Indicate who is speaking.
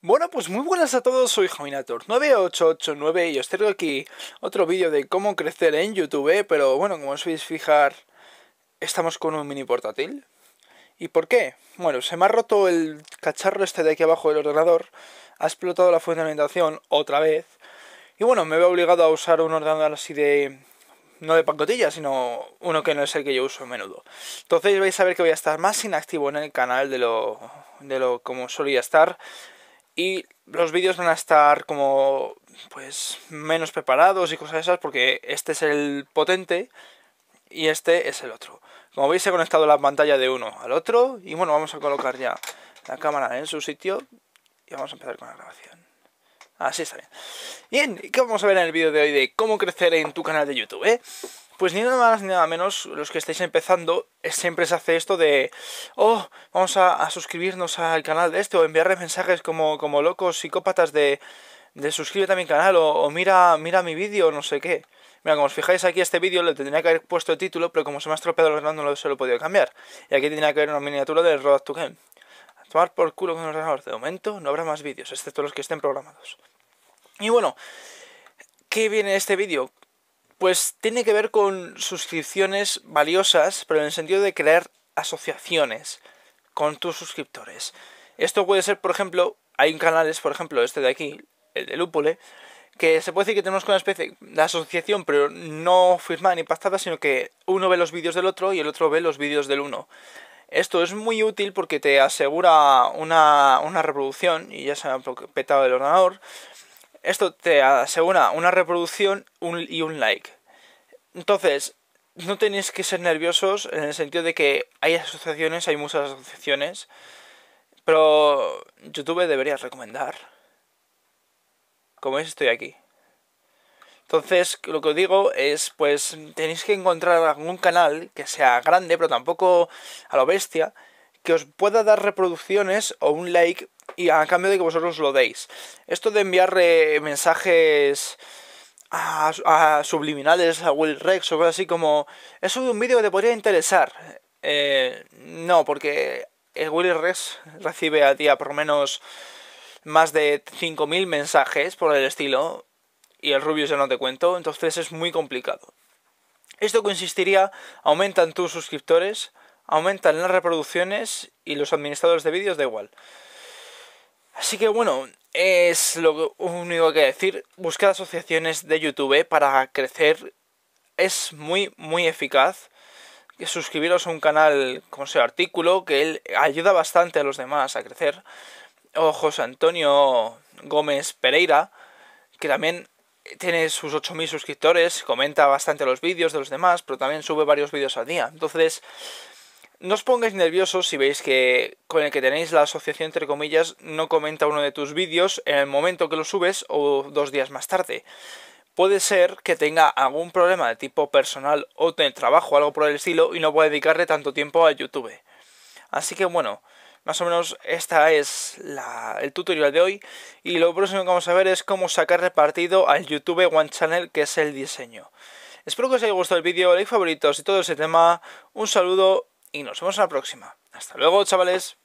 Speaker 1: Bueno, pues muy buenas a todos, soy Jaminator9889 y os traigo aquí otro vídeo de cómo crecer en YouTube, pero bueno, como os podéis fijar, estamos con un mini portátil. ¿Y por qué? Bueno, se me ha roto el cacharro este de aquí abajo del ordenador, ha explotado la fuente de alimentación otra vez, y bueno, me veo obligado a usar un ordenador así de... no de pacotilla, sino uno que no es el que yo uso a menudo. Entonces vais a ver que voy a estar más inactivo en el canal de lo, de lo como solía estar y los vídeos van a estar como pues menos preparados y cosas esas porque este es el potente y este es el otro. Como veis he conectado la pantalla de uno al otro y bueno, vamos a colocar ya la cámara en su sitio y vamos a empezar con la grabación. Así está bien. Bien, ¿qué vamos a ver en el vídeo de hoy de cómo crecer en tu canal de YouTube? Eh? Pues ni nada más ni nada menos, los que estáis empezando, siempre se hace esto de, oh, vamos a, suscribirnos al canal de este, o enviarle mensajes como, como locos psicópatas de, de suscríbete a mi canal, o, mira, mira mi vídeo, no sé qué. Mira, como os fijáis aquí este vídeo le tendría que haber puesto el título, pero como se me ha estropeado el no se lo he podido cambiar. Y aquí tendría que haber una miniatura del Road to Game. A tomar por culo con el ordenador. De momento no habrá más vídeos, excepto los que estén programados. Y bueno, ¿qué viene este vídeo? Pues tiene que ver con suscripciones valiosas, pero en el sentido de crear asociaciones con tus suscriptores. Esto puede ser, por ejemplo, hay canales, por ejemplo, este de aquí, el de Lúpule, que se puede decir que tenemos una especie de asociación, pero no firmada ni pactada, sino que uno ve los vídeos del otro y el otro ve los vídeos del uno. Esto es muy útil porque te asegura una, una reproducción, y ya se ha petado el ordenador, esto te asegura una reproducción y un like. Entonces, no tenéis que ser nerviosos en el sentido de que hay asociaciones, hay muchas asociaciones, pero YouTube debería recomendar. Como veis, estoy aquí. Entonces, lo que os digo es, pues, tenéis que encontrar algún canal que sea grande, pero tampoco a lo bestia, que os pueda dar reproducciones o un like y a cambio de que vosotros lo deis. Esto de enviar mensajes a, subliminales a Will Rex o algo así como, es un vídeo que te podría interesar. Eh, no, porque el Will Rex recibe a día por lo menos más de 5.000 mensajes por el estilo y el Rubius ya no te cuento, entonces es muy complicado. Esto consistiría, aumentan tus suscriptores, aumentan las reproducciones y los administradores de vídeos da igual. Así que bueno, es lo único que decir. Buscar asociaciones de YouTube para crecer. Es muy, muy eficaz. Suscribiros a un canal como sea artículo, que él ayuda bastante a los demás a crecer. O José Antonio Gómez Pereira, que también tiene sus 8.000 suscriptores, comenta bastante los vídeos de los demás, pero también sube varios vídeos al día. Entonces, no os pongáis nerviosos si veis que con el que tenéis la asociación, entre comillas, no comenta uno de tus vídeos en el momento que lo subes o dos días más tarde. Puede ser que tenga algún problema de tipo personal o de trabajo algo por el estilo y no pueda dedicarle tanto tiempo a YouTube. Así que bueno, más o menos esta es el tutorial de hoy y lo próximo que vamos a ver es cómo sacarle partido al YouTube One Channel que es el diseño. Espero que os haya gustado el vídeo, like favoritos y todo ese tema. Un saludo y nos vemos en la próxima. Hasta luego, chavales.